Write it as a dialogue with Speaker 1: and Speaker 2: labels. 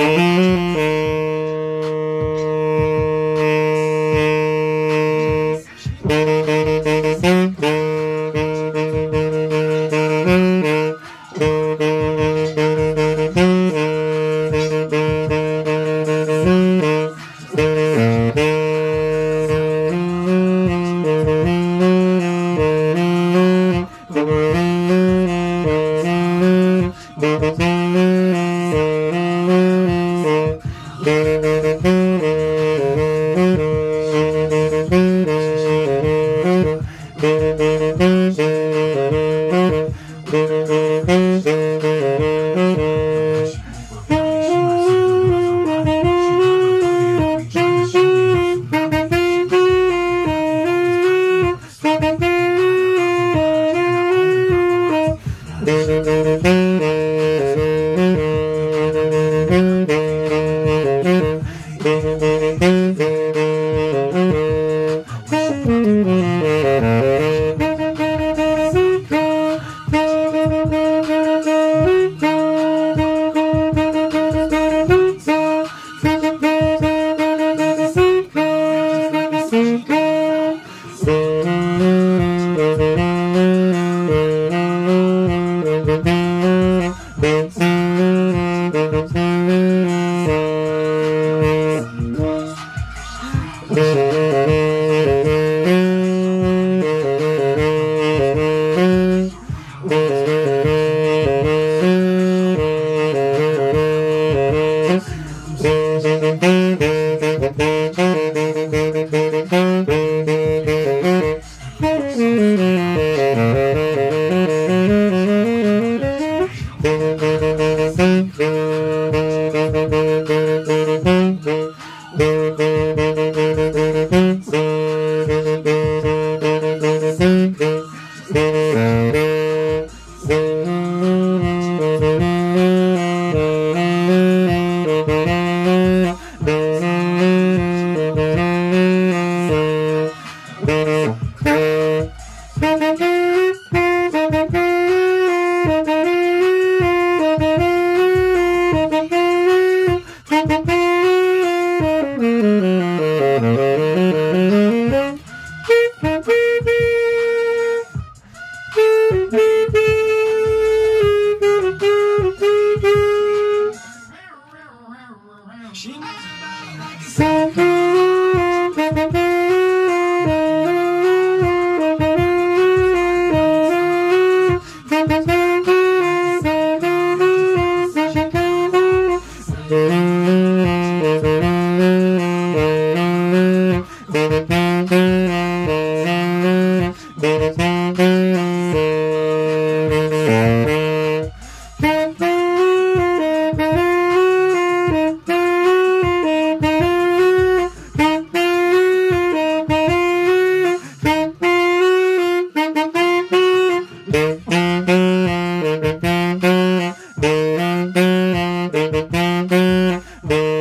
Speaker 1: Thank Eh, you. Boo.